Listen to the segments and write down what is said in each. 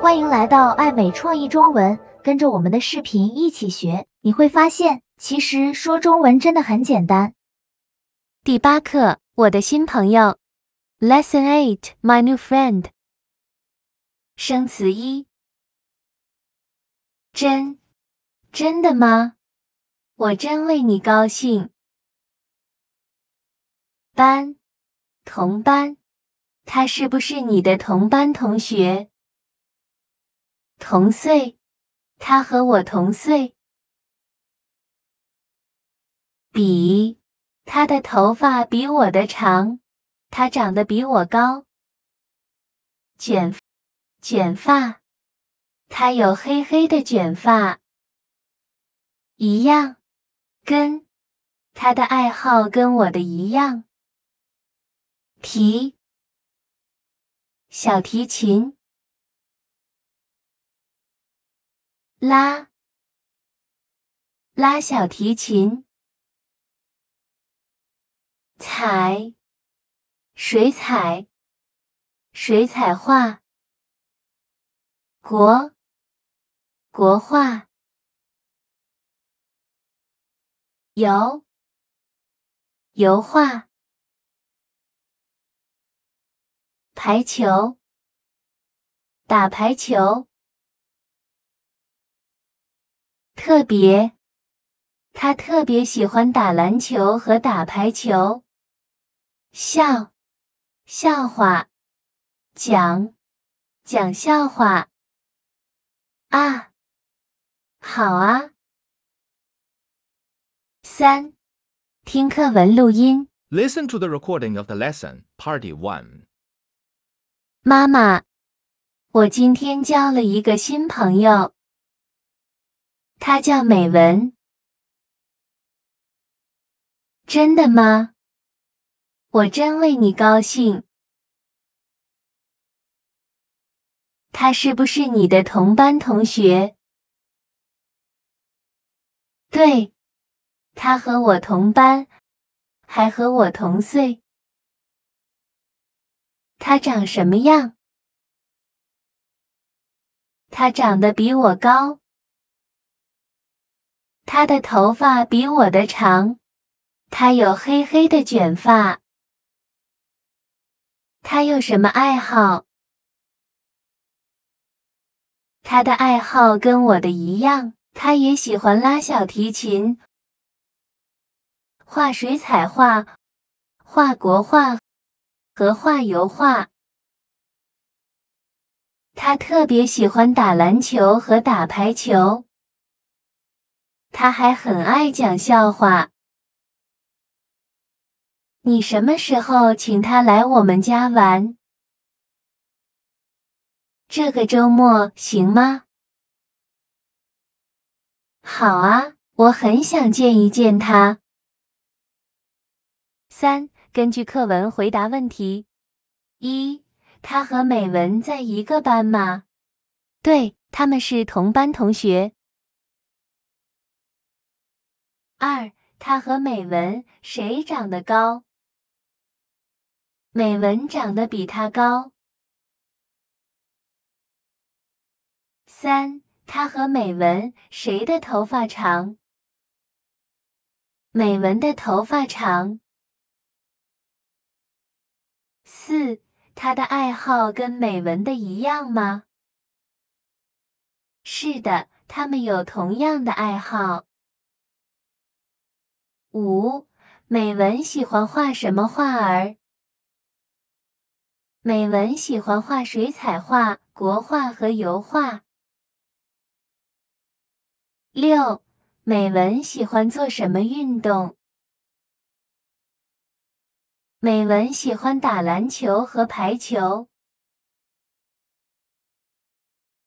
欢迎来到爱美创意中文，跟着我们的视频一起学，你会发现，其实说中文真的很简单。第八课，我的新朋友，Lesson Eight, My New Friend。生词一，真，真的吗？我真为你高兴。班，同班，他是不是你的同班同学？同岁，他和我同岁。比，他的头发比我的长，他长得比我高。卷，卷发，他有黑黑的卷发。一样，跟，他的爱好跟我的一样。提，小提琴。拉，拉小提琴。彩，水彩，水彩画。国，国画。油，油画。排球，打排球。特别，他特别喜欢打篮球和打排球。笑，笑话，讲，讲笑话。啊，好啊。三，听课文录音。Listen to the recording of the lesson, Party One. 妈妈，我今天交了一个新朋友，她叫美文。真的吗？我真为你高兴。他是不是你的同班同学？对，他和我同班，还和我同岁。他长什么样？他长得比我高，他的头发比我的长，他有黑黑的卷发。他有什么爱好？他的爱好跟我的一样，他也喜欢拉小提琴、画水彩画、画国画和画油画。他特别喜欢打篮球和打排球。他还很爱讲笑话。你什么时候请他来我们家玩？这个周末行吗？好啊，我很想见一见他。三、根据课文回答问题。一、他和美文在一个班吗？对，他们是同班同学。二、他和美文谁长得高？美文长得比他高。三、他和美文谁的头发长？美文的头发长。四、他的爱好跟美文的一样吗？是的，他们有同样的爱好。五、美文喜欢画什么画儿？美文喜欢画水彩画、国画和油画。六、美文喜欢做什么运动？美文喜欢打篮球和排球。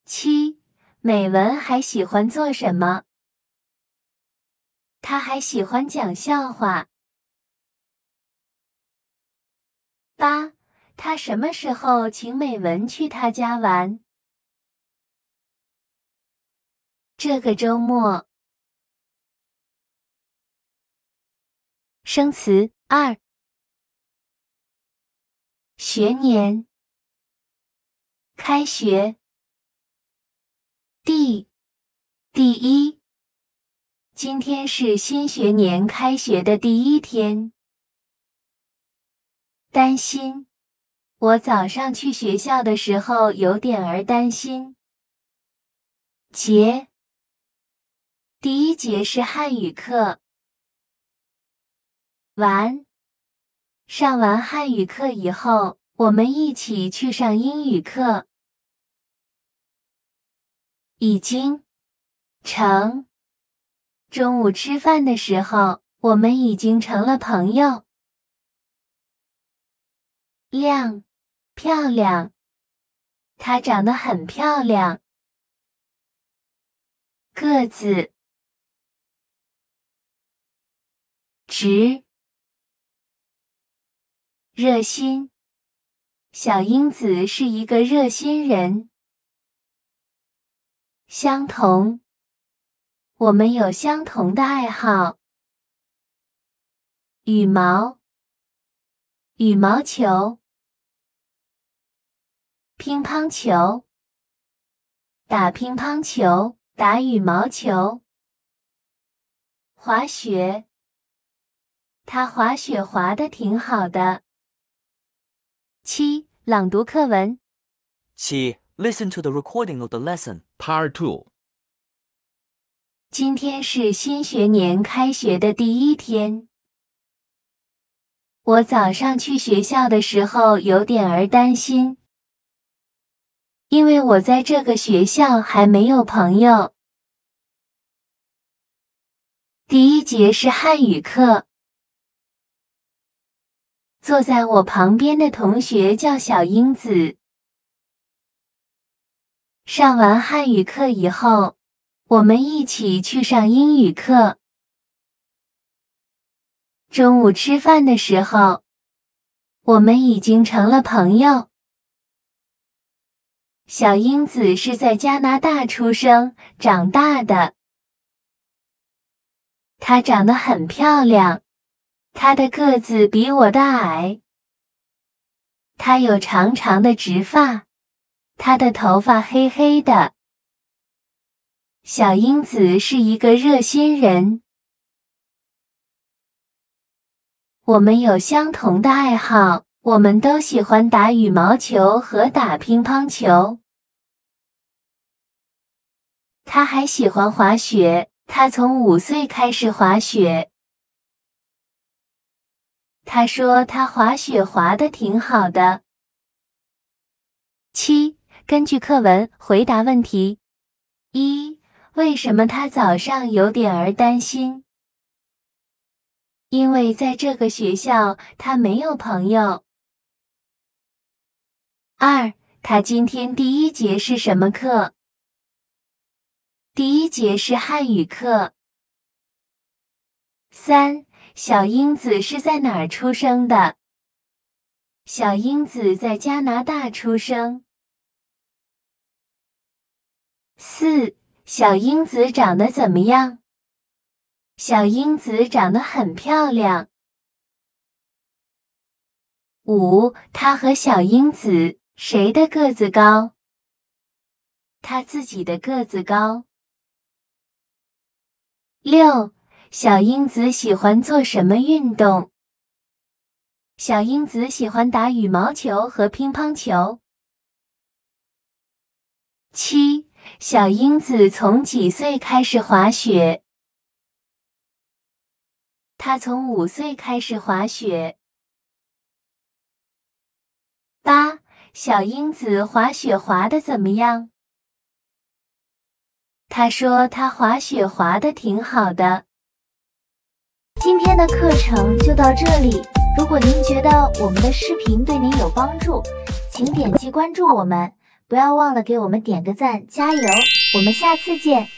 七、美文还喜欢做什么？他还喜欢讲笑话。八、他什么时候请美文去他家玩？这个周末。生词二，学年，开学，第第一，今天是新学年开学的第一天。担心，我早上去学校的时候有点儿担心。节，第一节是汉语课。完，上完汉语课以后，我们一起去上英语课。已经成。中午吃饭的时候，我们已经成了朋友。亮，漂亮。她长得很漂亮。个子，直，热心。小英子是一个热心人。相同，我们有相同的爱好。羽毛，羽毛球，乒乓球，打乒乓球，打羽毛球。滑雪，他滑雪滑的挺好的。七，朗读课文。七，Listen to the recording of the lesson. Part Two 今天是新学年开学的第一天。我早上去学校的时候有点儿担心，因为我在这个学校还没有朋友。第一节是汉语课，坐在我旁边的同学叫小英子。上完汉语课以后，我们一起去上英语课。中午吃饭的时候，我们已经成了朋友。小英子是在加拿大出生长大的，她长得很漂亮，她的个子比我的矮，她有长长的直发。她的头发黑黑的。小英子是一个热心人。我们有相同的爱好，我们都喜欢打羽毛球和打乒乓球。他还喜欢滑雪，他从五岁开始滑雪。他说他滑雪滑的挺好的。七。根据课文回答问题：一、为什么他早上有点儿担心？因为在这个学校他没有朋友。二、他今天第一节是什么课？第一节是汉语课。三、小英子是在哪儿出生的？小英子在加拿大出生。四小英子长得怎么样？小英子长得很漂亮。五，她和小英子谁的个子高？她自己的个子高。六，小英子喜欢做什么运动？小英子喜欢打羽毛球和乒乓球。七。小英子从几岁开始滑雪？她从五岁开始滑雪。八，小英子滑雪滑的怎么样？她说她滑雪滑的挺好的。今天的课程就到这里。如果您觉得我们的视频对您有帮助，请点击关注我们。不要忘了给我们点个赞，加油！我们下次见。